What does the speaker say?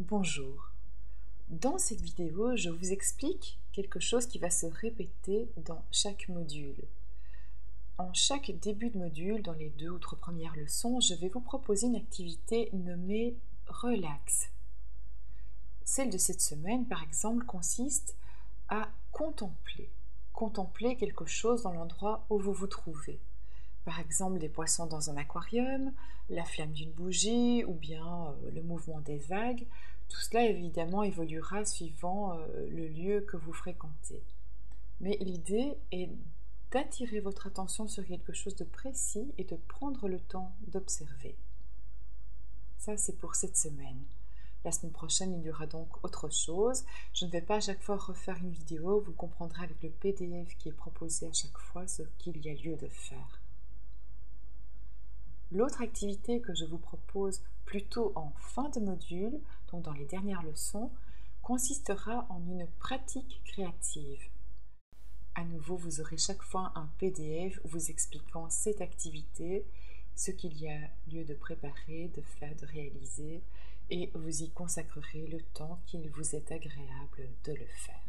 Bonjour. Dans cette vidéo, je vous explique quelque chose qui va se répéter dans chaque module. En chaque début de module, dans les deux ou trois premières leçons, je vais vous proposer une activité nommée Relax. Celle de cette semaine, par exemple, consiste à contempler. Contempler quelque chose dans l'endroit où vous vous trouvez par exemple des poissons dans un aquarium, la flamme d'une bougie ou bien euh, le mouvement des vagues. Tout cela évidemment évoluera suivant euh, le lieu que vous fréquentez. Mais l'idée est d'attirer votre attention sur quelque chose de précis et de prendre le temps d'observer. Ça, c'est pour cette semaine. La semaine prochaine, il y aura donc autre chose. Je ne vais pas à chaque fois refaire une vidéo, vous comprendrez avec le PDF qui est proposé à chaque fois ce qu'il y a lieu de faire. L'autre activité que je vous propose plutôt en fin de module, donc dans les dernières leçons, consistera en une pratique créative. À nouveau, vous aurez chaque fois un PDF vous expliquant cette activité, ce qu'il y a lieu de préparer, de faire, de réaliser, et vous y consacrerez le temps qu'il vous est agréable de le faire.